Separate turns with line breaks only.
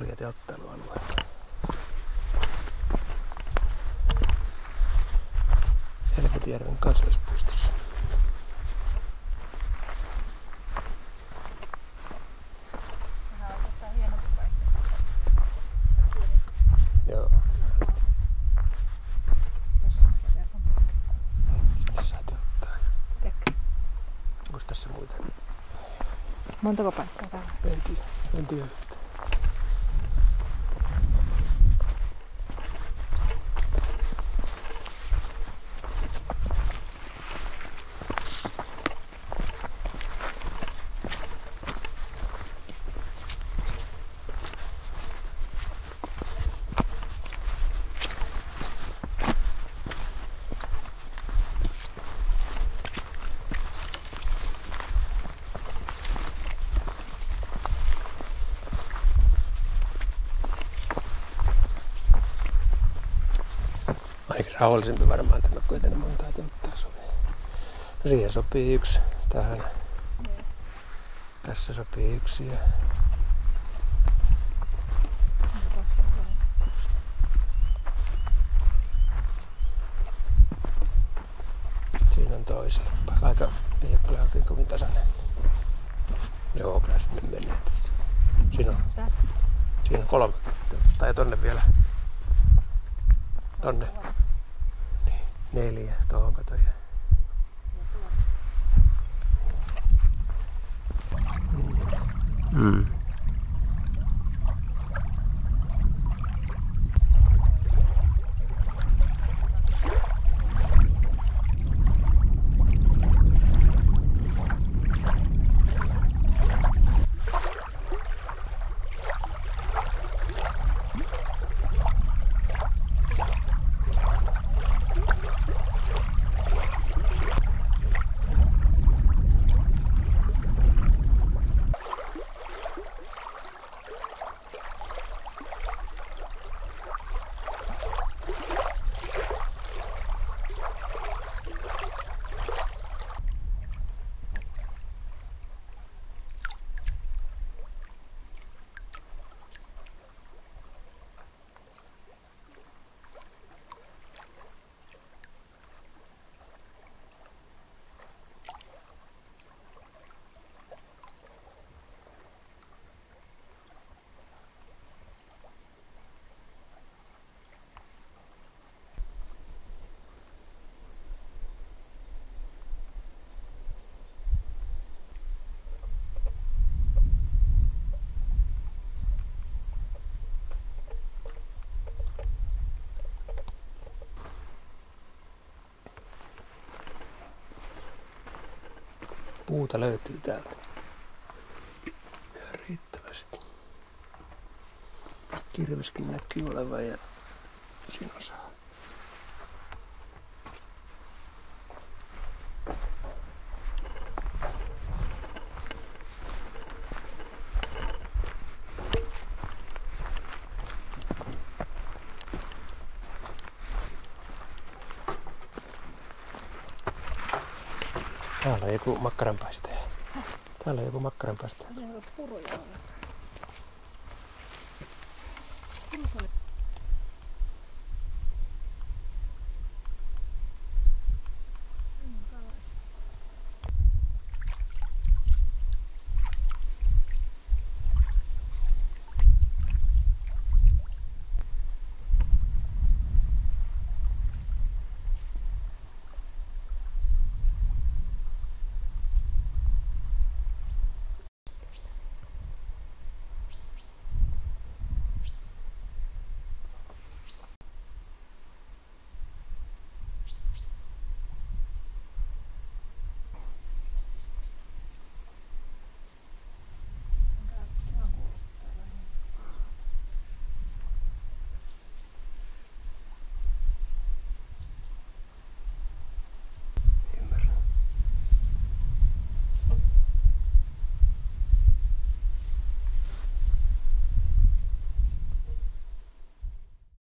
kuljete
ottelualueella. Helvetijärven kansallispuistossa.
Montako paikkaa täällä?
En tiedä. En tiedä. Rauhallisempi varmaan tämä, tänne montaa telttaa sovi. Siihen sopii yksi tähän. Tässä sopii yksi ja siinä on toiselle. Aika ei ole kyllä oikein kovin tasainen. Joo, kyllä sinne menee tässä. Siinä on,
Tässä.
siinä on kolme. Tai tonne vielä. Tonne. Neljä. Tuohon kato. ja- Mm. Puuta löytyy täältä. Ihan riittävästi. Kirveskin näkyy olevan ja siinä. Täällä on joku makkaranpaistaja. Täällä on joku makkaranpaistaja.